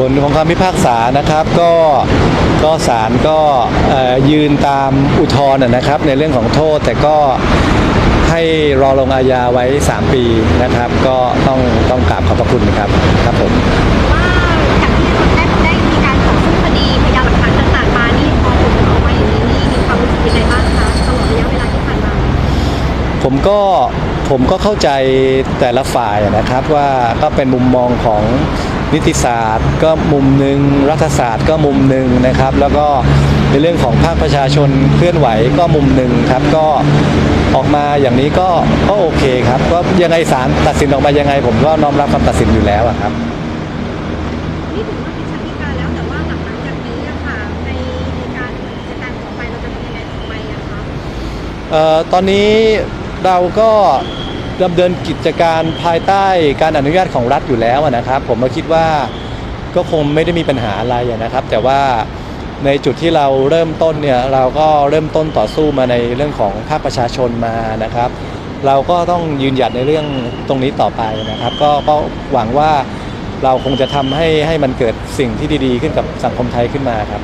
ผลของคำพิพากษานะครับก็ก็ศาลก็เอ่อยืนตามอุทธรณ์นะนะครับ ในเรื่องของโทษแต่ก็ให้รอลงอาญาไว้ 3 ปีนะครับ ก็ต้องต้องกราบขอบพระคุณนะครับครับผมว่าจากที่เราได้ได้มีการต่อสู้คดีพยานหลักฐานต่างๆมานี่พอผลออกมาอย่างนี้นี่มีความรู้สึกยังไงบ้างคะตลอดระยะเวลาที่ผ่านมาผมก็ผมก็เข้าใจแต่ละฝ่ายนะครับว่าก็เป็นมุมมองของ นิติศาสตร์ก็มุมหนึ่งรัฐศาสตร์ก็มุมหนึ่งนะครับ แล้วก็ในเรื่องของภาคประชาชนเคลื่อนไหวก็มุมหนึ่งครับก็ออกมาอย่างนี้ก็ก็โอเคครับก็ยังไงศาลตัดสินออกมายังไง ผมก็น้อมรับคำตัดสินอยู่แล้วอะครับนี่ถือว่าเป็นชั้นฎีกาแล้วแต่ว่าหลังจากนี้อะค่ะในในการดำเนินกิจการต่อไปเราจะทำยังไงต่อไปอะคะเอ่อตอนนี้เราก็ ดำเนินกิจการภายใต้การอนุญาตของรัฐอยู่แล้วนะครับ ผมก็คิดว่าก็คงไม่ได้มีปัญหาอะไรนะครับ แต่ว่าในจุดที่เราเริ่มต้นเนี่ยเราก็เริ่มต้นต่อสู้มาในเรื่องของภาคประชาชนมานะครับ เราก็ต้องยืนหยัดในเรื่องตรงนี้ต่อไปนะครับ ก็ก็หวังว่าเราคงจะทำให้ให้มันเกิดสิ่งที่ดีๆ ขึ้นกับสังคมไทยขึ้นมาครับ